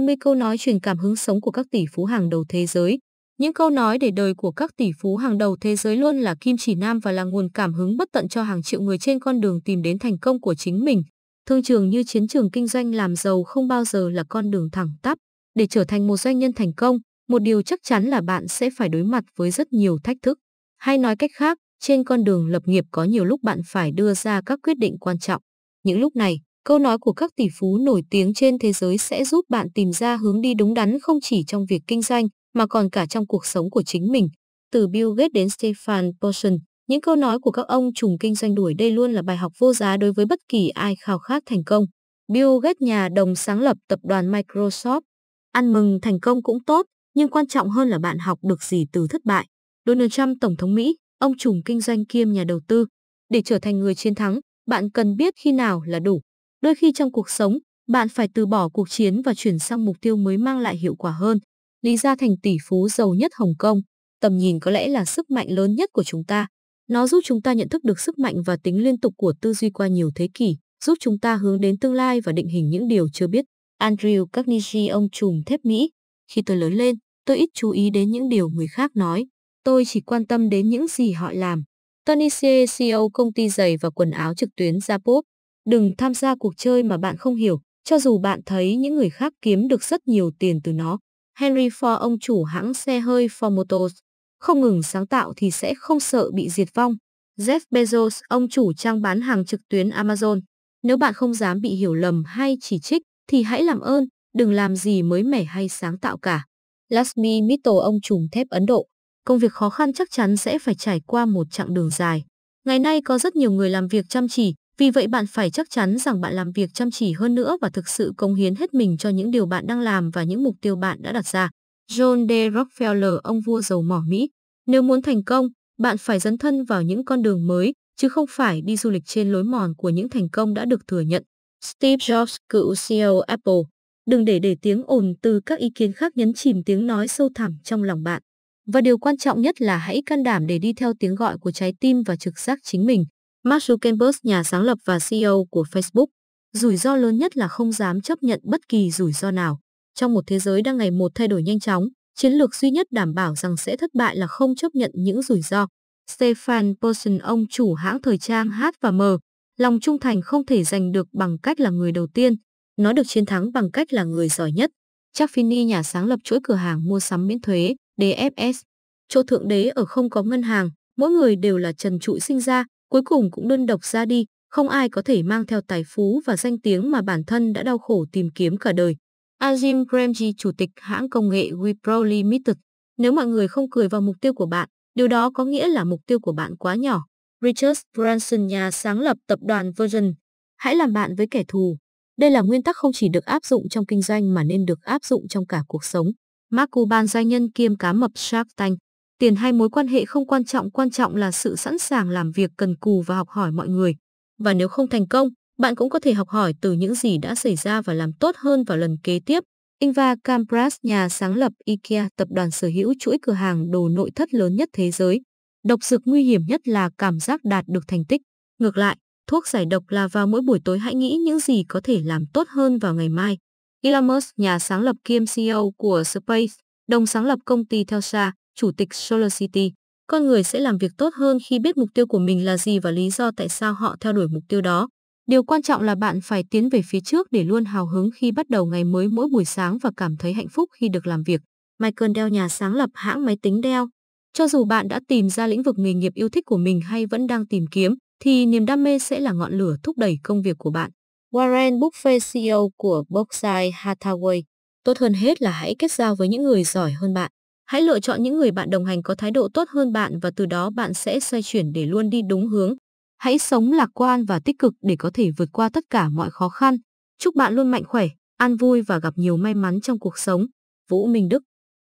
20 câu nói truyền cảm hứng sống của các tỷ phú hàng đầu thế giới. Những câu nói để đời của các tỷ phú hàng đầu thế giới luôn là kim chỉ nam và là nguồn cảm hứng bất tận cho hàng triệu người trên con đường tìm đến thành công của chính mình. Thương trường như chiến trường kinh doanh làm giàu không bao giờ là con đường thẳng tắp. Để trở thành một doanh nhân thành công, một điều chắc chắn là bạn sẽ phải đối mặt với rất nhiều thách thức. Hay nói cách khác, trên con đường lập nghiệp có nhiều lúc bạn phải đưa ra các quyết định quan trọng. Những lúc này, câu nói của các tỷ phú nổi tiếng trên thế giới sẽ giúp bạn tìm ra hướng đi đúng đắn không chỉ trong việc kinh doanh mà còn cả trong cuộc sống của chính mình. Từ Bill Gates đến Stefan Porson, những câu nói của các ông trùm kinh doanh đuổi đây luôn là bài học vô giá đối với bất kỳ ai khao khát thành công. Bill Gates nhà đồng sáng lập tập đoàn Microsoft. Ăn mừng thành công cũng tốt, nhưng quan trọng hơn là bạn học được gì từ thất bại. Donald Trump Tổng thống Mỹ, ông trùm kinh doanh kiêm nhà đầu tư. Để trở thành người chiến thắng, bạn cần biết khi nào là đủ. Đôi khi trong cuộc sống, bạn phải từ bỏ cuộc chiến và chuyển sang mục tiêu mới mang lại hiệu quả hơn. Lý Gia Thành tỷ phú giàu nhất Hồng Kông, tầm nhìn có lẽ là sức mạnh lớn nhất của chúng ta. Nó giúp chúng ta nhận thức được sức mạnh và tính liên tục của tư duy qua nhiều thế kỷ, giúp chúng ta hướng đến tương lai và định hình những điều chưa biết. Andrew Carnegie ông trùm thép Mỹ. Khi tôi lớn lên, tôi ít chú ý đến những điều người khác nói. Tôi chỉ quan tâm đến những gì họ làm. Tony CEO công ty giày và quần áo trực tuyến Zappos. Đừng tham gia cuộc chơi mà bạn không hiểu, cho dù bạn thấy những người khác kiếm được rất nhiều tiền từ nó. Henry Ford ông chủ hãng xe hơi Ford Motors. Không ngừng sáng tạo thì sẽ không sợ bị diệt vong. Jeff Bezos, ông chủ trang bán hàng trực tuyến Amazon. Nếu bạn không dám bị hiểu lầm hay chỉ trích, thì hãy làm ơn, đừng làm gì mới mẻ hay sáng tạo cả. Lakshmi Mittal, ông trùm thép Ấn Độ. Công việc khó khăn chắc chắn sẽ phải trải qua một chặng đường dài. Ngày nay có rất nhiều người làm việc chăm chỉ, vì vậy bạn phải chắc chắn rằng bạn làm việc chăm chỉ hơn nữa và thực sự cống hiến hết mình cho những điều bạn đang làm và những mục tiêu bạn đã đặt ra. John D. Rockefeller, ông vua dầu mỏ Mỹ. Nếu muốn thành công, bạn phải dấn thân vào những con đường mới, chứ không phải đi du lịch trên lối mòn của những thành công đã được thừa nhận. Steve Jobs, cựu CEO Apple. Đừng để để tiếng ồn từ các ý kiến khác nhấn chìm tiếng nói sâu thẳm trong lòng bạn. Và điều quan trọng nhất là hãy can đảm để đi theo tiếng gọi của trái tim và trực giác chính mình. Mark Zuckerberg, nhà sáng lập và CEO của Facebook. Rủi ro lớn nhất là không dám chấp nhận bất kỳ rủi ro nào. Trong một thế giới đang ngày một thay đổi nhanh chóng, chiến lược duy nhất đảm bảo rằng sẽ thất bại là không chấp nhận những rủi ro. Stefan Persson, ông chủ hãng thời trang H và M, lòng trung thành không thể giành được bằng cách là người đầu tiên, nó được chiến thắng bằng cách là người giỏi nhất. Jack Finney, nhà sáng lập chuỗi cửa hàng mua sắm miễn thuế, DFS. Chỗ thượng đế ở không có ngân hàng, mỗi người đều là trần trụi sinh ra, cuối cùng cũng đơn độc ra đi, không ai có thể mang theo tài phú và danh tiếng mà bản thân đã đau khổ tìm kiếm cả đời. Azim Premji, chủ tịch hãng công nghệ Wipro Limited. Nếu mọi người không cười vào mục tiêu của bạn, điều đó có nghĩa là mục tiêu của bạn quá nhỏ. Richard Branson, nhà sáng lập tập đoàn Virgin. Hãy làm bạn với kẻ thù. Đây là nguyên tắc không chỉ được áp dụng trong kinh doanh mà nên được áp dụng trong cả cuộc sống. Mark Cuban doanh nhân kiêm cá mập Shark Tank. Tiền hay mối quan hệ không quan trọng, quan trọng là sự sẵn sàng làm việc cần cù và học hỏi mọi người. Và nếu không thành công, bạn cũng có thể học hỏi từ những gì đã xảy ra và làm tốt hơn vào lần kế tiếp. Ingvar Kamprad, nhà sáng lập IKEA, tập đoàn sở hữu chuỗi cửa hàng đồ nội thất lớn nhất thế giới. Độc dược nguy hiểm nhất là cảm giác đạt được thành tích. Ngược lại, thuốc giải độc là vào mỗi buổi tối hãy nghĩ những gì có thể làm tốt hơn vào ngày mai. Elon Musk, nhà sáng lập kiêm CEO của Space, đồng sáng lập công ty Tesla, chủ tịch SolarCity. Con người sẽ làm việc tốt hơn khi biết mục tiêu của mình là gì và lý do tại sao họ theo đuổi mục tiêu đó. Điều quan trọng là bạn phải tiến về phía trước để luôn hào hứng khi bắt đầu ngày mới mỗi buổi sáng và cảm thấy hạnh phúc khi được làm việc. Michael Dell, nhà sáng lập hãng máy tính Dell. Cho dù bạn đã tìm ra lĩnh vực nghề nghiệp yêu thích của mình hay vẫn đang tìm kiếm, thì niềm đam mê sẽ là ngọn lửa thúc đẩy công việc của bạn. Warren Buffett CEO của Berkshire Hathaway. Tốt hơn hết là hãy kết giao với những người giỏi hơn bạn. Hãy lựa chọn những người bạn đồng hành có thái độ tốt hơn bạn và từ đó bạn sẽ xoay chuyển để luôn đi đúng hướng. Hãy sống lạc quan và tích cực để có thể vượt qua tất cả mọi khó khăn. Chúc bạn luôn mạnh khỏe, an vui và gặp nhiều may mắn trong cuộc sống. Vũ Minh Đức